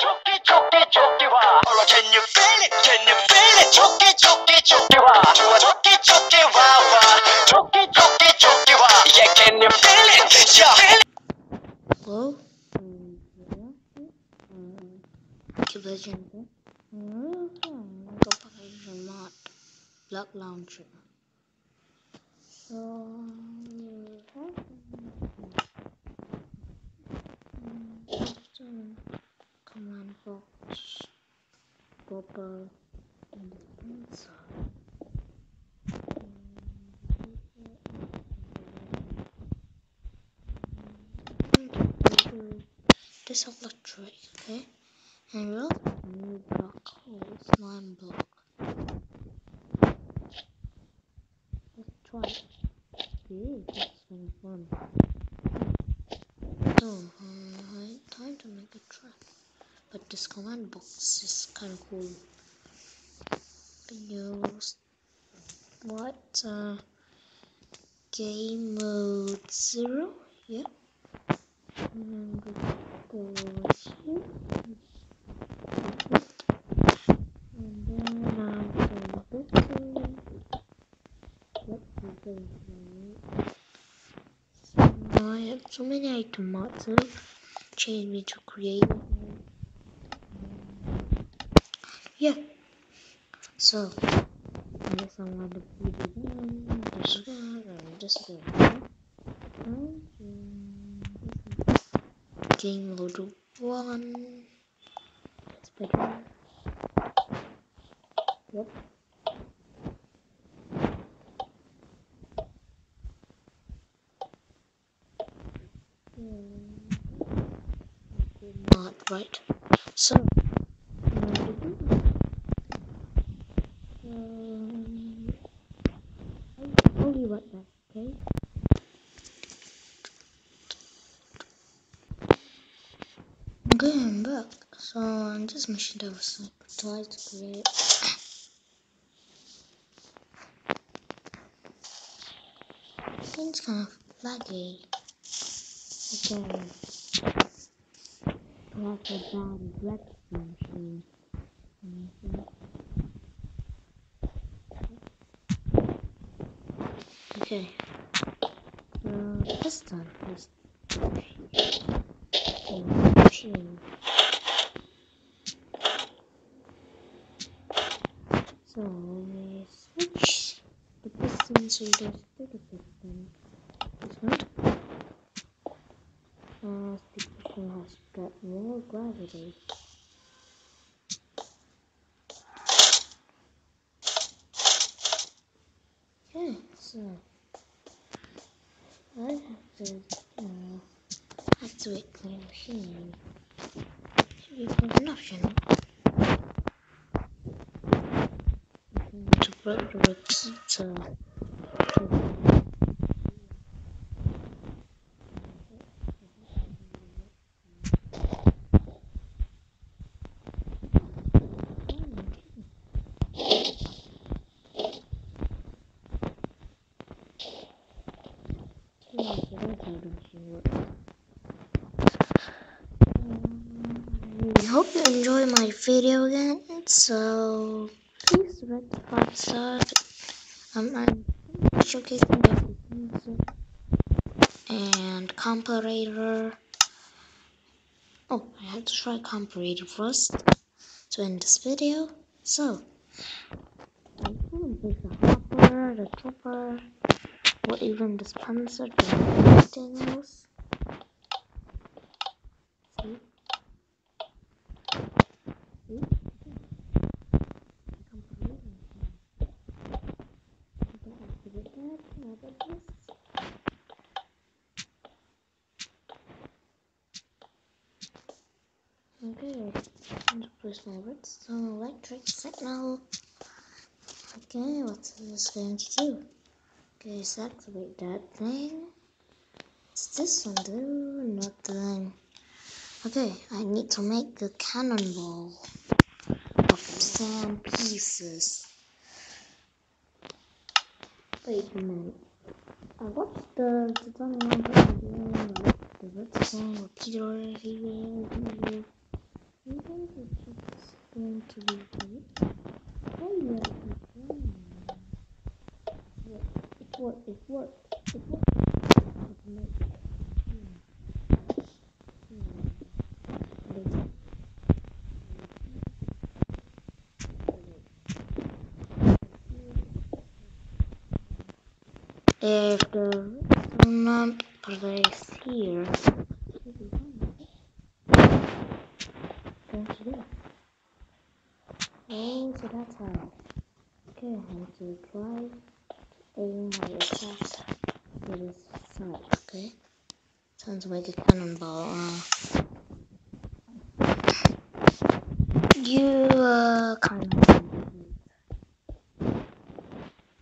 chokki can you feel it? Can you feel it? Chokki chokki chokki wa. 좋아 chokki chokki wa wa. Chokki chokki chokki wa. Yeah, can you feel it? So. Yeah. Proper, and dispenser. This electric, okay? And we'll new block hole, slime block. Let's try it. Ooh, that's fun. So, uh, time to make a track. But this command box is kind of cool. Videos. What? Uh, game mode zero? Yeah. And goes here. And then go we're going right. So I have so many items to change me to create. Yeah. So I guess I want to and this guy. And, um, Game. It's better. Yep. Not right. So, um, I'll be right back, okay? Okay, I'm back. So, on this machine, I was like, try to create. Things kind of laggy. Okay. Like a bad redstone machine. Mhm. Okay. Uh, this time is a So we switch the pistons to the piston. This one. As the piston has got more gravity. Okay, so I have to activate the machine. Should be an option. To put the repeater. to- Yeah, so that's how the machine works. I hope you enjoy my video again. So please red thumbs up. Um, I'm showcasing the music and comparator. Oh, I have to try comparator first to end this video. So I'm going to take the hopper, the chopper, or even dispenser to anything else. See? See? Comparator. You can activate that. How about this? Okay, press my redstone electric signal. Okay, what's this going to do? Okay, let's activate that thing. What's this one do? Nothing. Okay, I need to make the cannonball of sand pieces. Wait a minute. Uh, I watched the tutorial on the the redstone repeater video. video. Okay. to be. Oh yeah, it's. It worked, it worked, it worked. It worked. If the map place here, don't you do? Oh, so that's how. To drive aim my attacks to this side, okay? Sounds like a cannonball. Uh, you uh, kind of.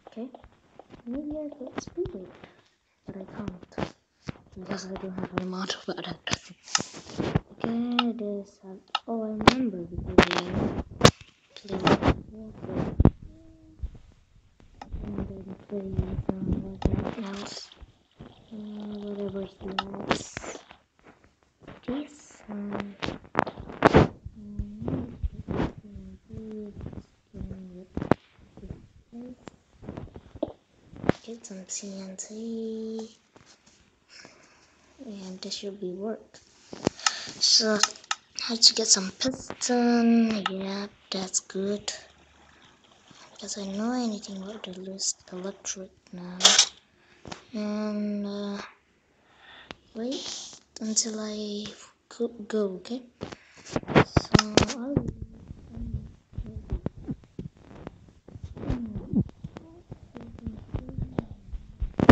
Okay? Maybe I could speed it, but I can't. Because I don't have any model button. Okay, this. Uh, oh, I remember I played water. And then played um, what else? Uh, whatever's next. This. Um, Get some TNT. And this should be work. So, had to get some piston. Yeah, that's good. Because I know anything about the list electric now. And, uh, wait until I go, okay? So, I'll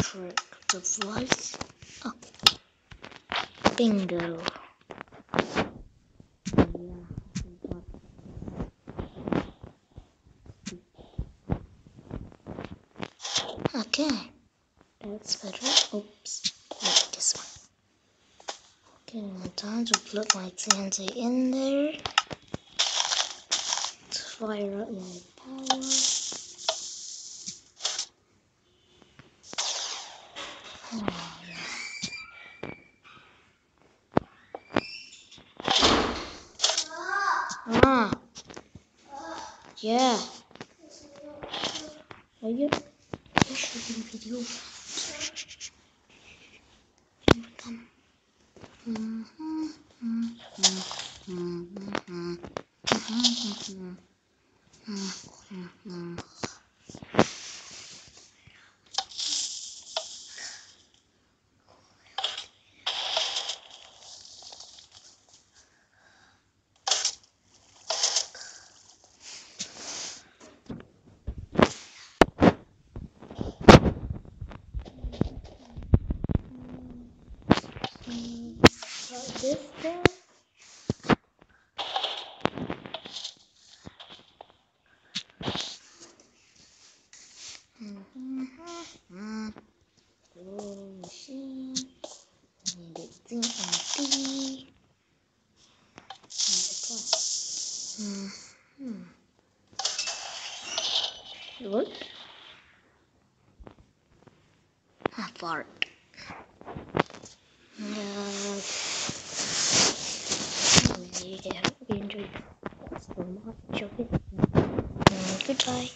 trick device. Oh. Bingo. Okay, that's better. Oops, Wait, this one. Okay, now time to plug my TNT in there to fire up my power. Yeah. Ah. Yeah. Are you? этом видео. Вот там. Mm-hmm. Fart. Uh, anyway, I hope you enjoyed so much of it. And goodbye.